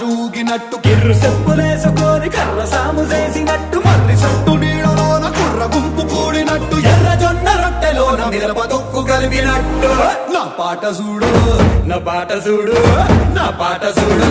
జూగినట్టు కిర్రు చెప్పులేసుకొని కర్ర సాము చేసినట్టు మర్రి సొట్టు నీడలోన కుర్ర గుంపు కూడినట్టు ఎర్ర జొన్న రొట్టెలోన మిరప తొక్కు కలిపినట్టు. నా పాట చూడు నా పాట చూడు నా పాట చూడు